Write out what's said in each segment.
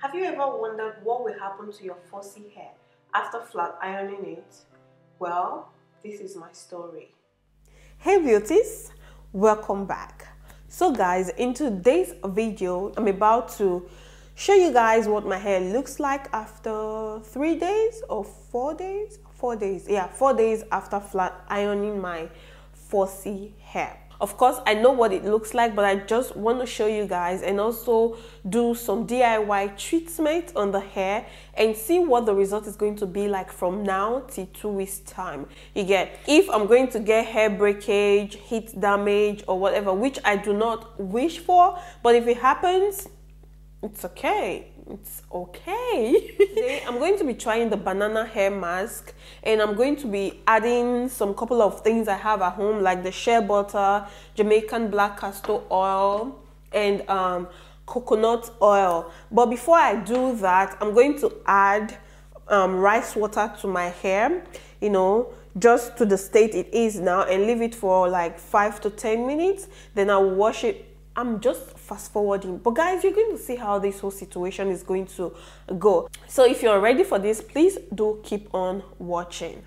Have you ever wondered what will happen to your 4C hair after flat ironing it? Well, this is my story. Hey beauties, welcome back. So guys, in today's video, I'm about to show you guys what my hair looks like after three days or four days, four days, yeah, four days after flat ironing my 4C hair. Of course, I know what it looks like, but I just want to show you guys and also do some DIY treatment on the hair and see what the result is going to be like from now till two weeks time. You get, if I'm going to get hair breakage, heat damage or whatever, which I do not wish for, but if it happens, it's okay it's okay. Today i'm going to be trying the banana hair mask and i'm going to be adding some couple of things i have at home like the shea butter jamaican black castor oil and um, coconut oil. But before i do that i'm going to add um, rice water to my hair you know just to the state it is now and leave it for like five to ten minutes. Then i'll wash it I'm just fast forwarding. But guys, you're going to see how this whole situation is going to go. So if you're ready for this, please do keep on watching.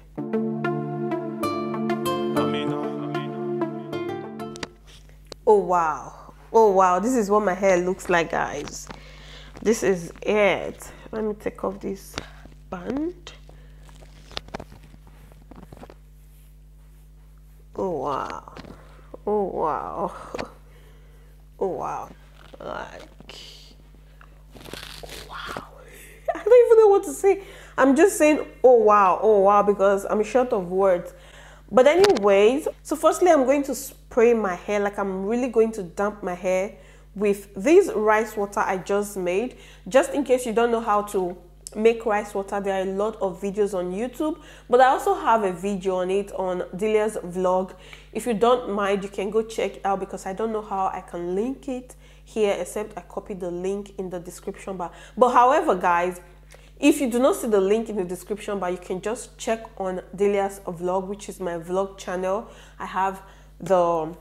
Oh wow. Oh wow, this is what my hair looks like, guys. This is it. Let me take off this band. Oh wow. Oh wow. Oh wow. Like wow. I don't even know what to say. I'm just saying oh wow, oh wow because I'm short of words. But anyways, so firstly I'm going to spray my hair like I'm really going to damp my hair with this rice water I just made. Just in case you don't know how to make rice water. There are a lot of videos on youtube but i also have a video on it on Dilia's vlog. If you don't mind you can go check out because i don't know how i can link it here except i copy the link in the description bar. But however guys if you do not see the link in the description bar you can just check on Dilia's vlog which is my vlog channel. I have the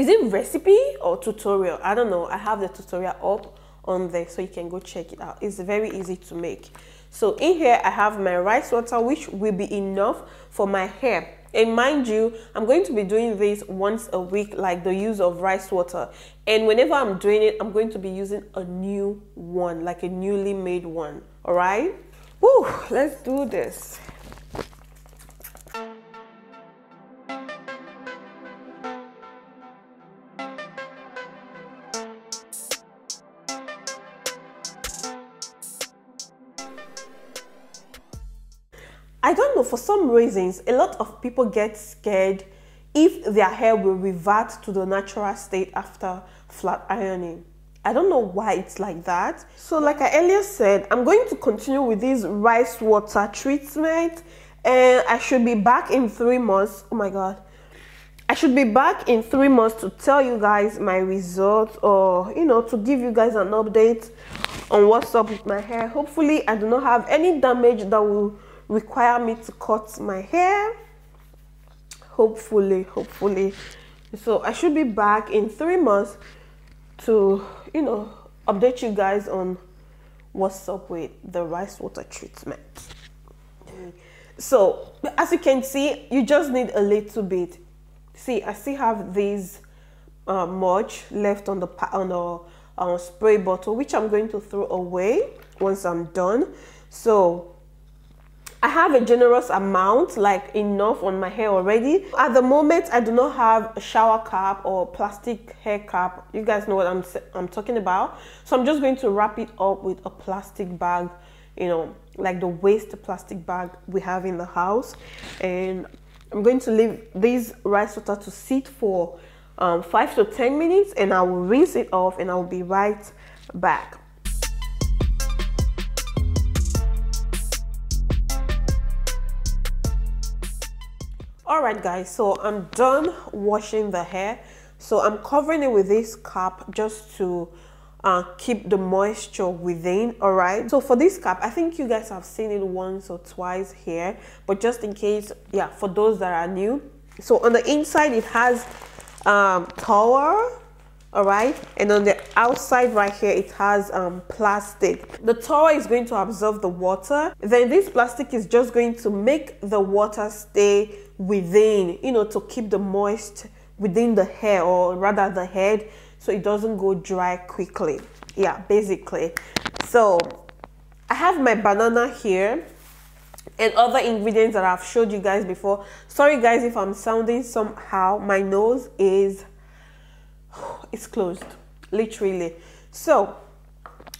is it recipe or tutorial? I don't know. I have the tutorial up on there so you can go check it out. It's very easy to make. So in here i have my rice water which will be enough for my hair. And mind you i'm going to be doing this once a week like the use of rice water. And whenever i'm doing it i'm going to be using a new one like a newly made one. All right? Woo, let's do this I don't know, for some reasons, a lot of people get scared if their hair will revert to the natural state after flat ironing. I don't know why it's like that. So like I earlier said, I'm going to continue with this rice water treatment and I should be back in three months. Oh my God. I should be back in three months to tell you guys my results or, you know, to give you guys an update on what's up with my hair. Hopefully I do not have any damage that will require me to cut my hair. Hopefully hopefully. So i should be back in three months to you know update you guys on what's up with the rice water treatment. So as you can see you just need a little bit. See i still have this uh, much left on the on the uh, spray bottle which i'm going to throw away once i'm done. So I have a generous amount, like enough on my hair already. At the moment, I do not have a shower cap or plastic hair cap. You guys know what I'm, I'm talking about. So I'm just going to wrap it up with a plastic bag, you know, like the waste plastic bag we have in the house. And I'm going to leave this rice water to sit for um, 5 to 10 minutes and I will rinse it off and I'll be right back. All right guys so i'm done washing the hair. So i'm covering it with this cap just to uh, keep the moisture within all right? So for this cap i think you guys have seen it once or twice here but just in case yeah for those that are new. So on the inside it has um, towel all right? And on the outside right here it has um, plastic. The towel is going to absorb the water. Then this plastic is just going to make the water stay within you know to keep the moist within the hair or rather the head so it doesn't go dry quickly. Yeah basically. So i have my banana here and other ingredients that i've showed you guys before. Sorry guys if i'm sounding somehow my nose is it's closed literally. So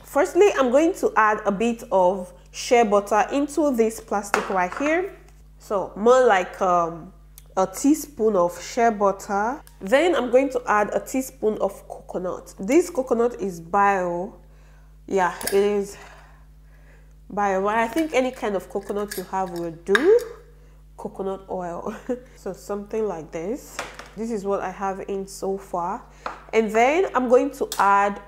firstly i'm going to add a bit of shea butter into this plastic right here. So more like um, a teaspoon of shea butter. Then i'm going to add a teaspoon of coconut. This coconut is bio. Yeah it is bio. But i think any kind of coconut you have will do. Coconut oil. So something like this this is what i have in so far. And then i'm going to add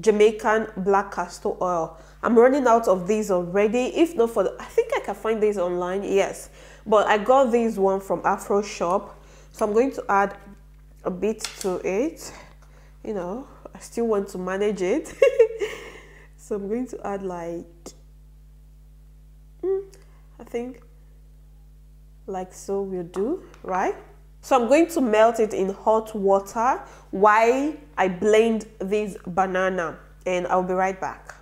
jamaican black castor oil. I'm running out of these already. If not for the, i think i can find these online yes. But i got this one from afro shop. So i'm going to add a bit to it. You know i still want to manage it. So i'm going to add like mm, i think like so will do, right? So I'm going to melt it in hot water while I blend this banana and I'll be right back.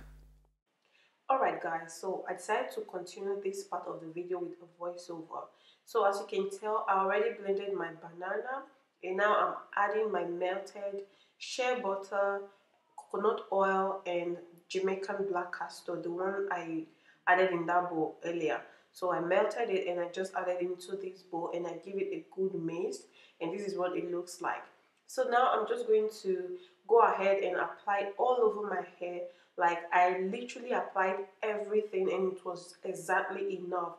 Alright guys, so I decided to continue this part of the video with a voiceover. So as you can tell, I already blended my banana and now I'm adding my melted shea butter, coconut oil and Jamaican black castor, the one I added in that bowl earlier. So I melted it and I just added into this bowl and I give it a good mix. and this is what it looks like. So now I'm just going to go ahead and apply all over my hair like I literally applied everything and it was exactly enough.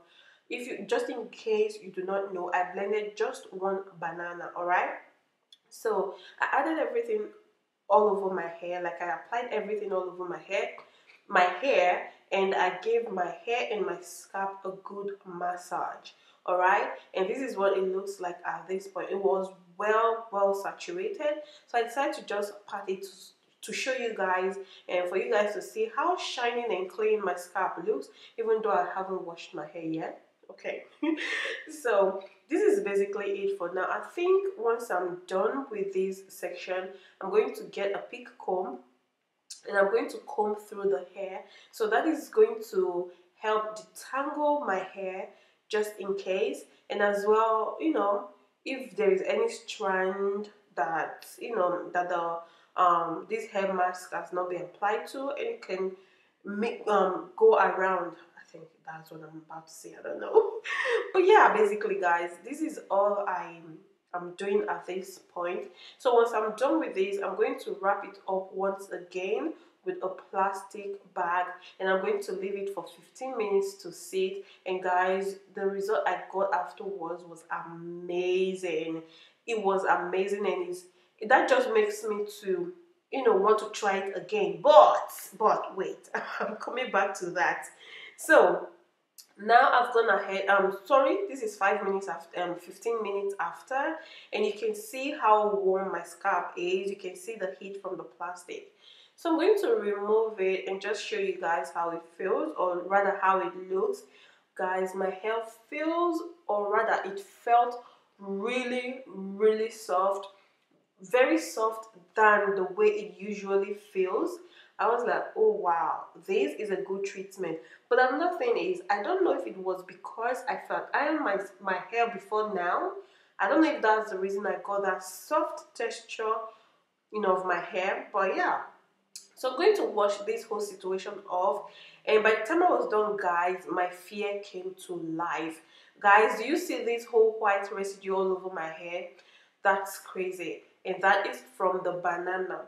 If you just in case you do not know, I blended just one banana, alright? So I added everything all over my hair, like I applied everything all over my hair, my hair, and I gave my hair and my scalp a good massage all right? And this is what it looks like at this point. It was well well saturated. So I decided to just pat it to, to show you guys and for you guys to see how shining and clean my scalp looks even though I haven't washed my hair yet okay? So this is basically it for now. I think once I'm done with this section I'm going to get a pick comb and I'm going to comb through the hair. So that is going to help detangle my hair just in case. And as well you know if there is any strand that you know that the um this hair mask has not been applied to and it can make um go around. I think that's what I'm about to say. I don't know. But yeah basically guys this is all I'm I'm doing at this point. So once I'm done with this, I'm going to wrap it up once again with a plastic bag and I'm going to leave it for 15 minutes to sit. And guys the result I got afterwards was amazing. It was amazing and it's, that just makes me to you know want to try it again. But but wait I'm coming back to that. So now I've gone ahead um sorry this is five minutes after um 15 minutes after and you can see how warm my scalp is. You can see the heat from the plastic. So I'm going to remove it and just show you guys how it feels or rather how it looks. Guys my hair feels or rather it felt really really soft very soft than the way it usually feels I was like, oh wow, this is a good treatment. But another thing is, I don't know if it was because I felt iron my, my hair before now. I don't know if that's the reason I got that soft texture, you know, of my hair. But yeah, so I'm going to wash this whole situation off. And by the time I was done, guys, my fear came to life. Guys, do you see this whole white residue all over my hair? That's crazy. And that is from the banana.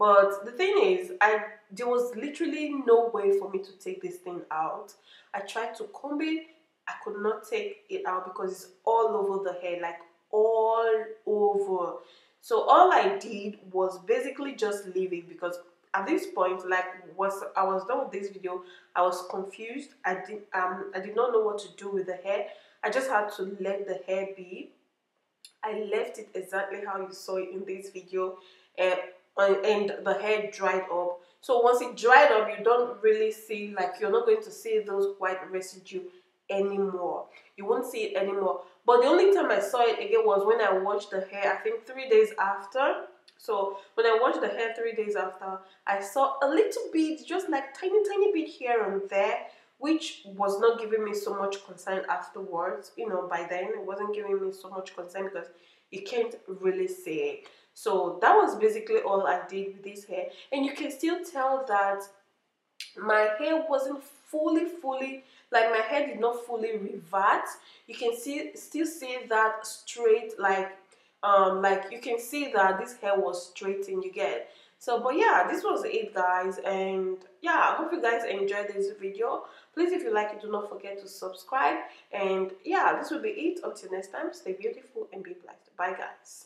But the thing is, I there was literally no way for me to take this thing out. I tried to comb it, I could not take it out because it's all over the hair, like all over. So all I did was basically just leave it because at this point, like was I was done with this video, I was confused. I did um I did not know what to do with the hair. I just had to let the hair be. I left it exactly how you saw it in this video and and the hair dried up. So once it dried up, you don't really see like you're not going to see those white residue anymore. You won't see it anymore. But the only time I saw it again was when I washed the hair. I think three days after. So when I washed the hair three days after, I saw a little bit, just like tiny, tiny bit here and there, which was not giving me so much concern afterwards. You know, by then it wasn't giving me so much concern because you can't really see it. So that was basically all I did with this hair. And you can still tell that my hair wasn't fully, fully, like my hair did not fully revert. You can see, still see that straight, like, um, like you can see that this hair was straightened, you get. So, but yeah, this was it, guys. And yeah, I hope you guys enjoyed this video. Please, if you like it, do not forget to subscribe. And yeah, this will be it. Until next time, stay beautiful and be blessed. Bye, guys.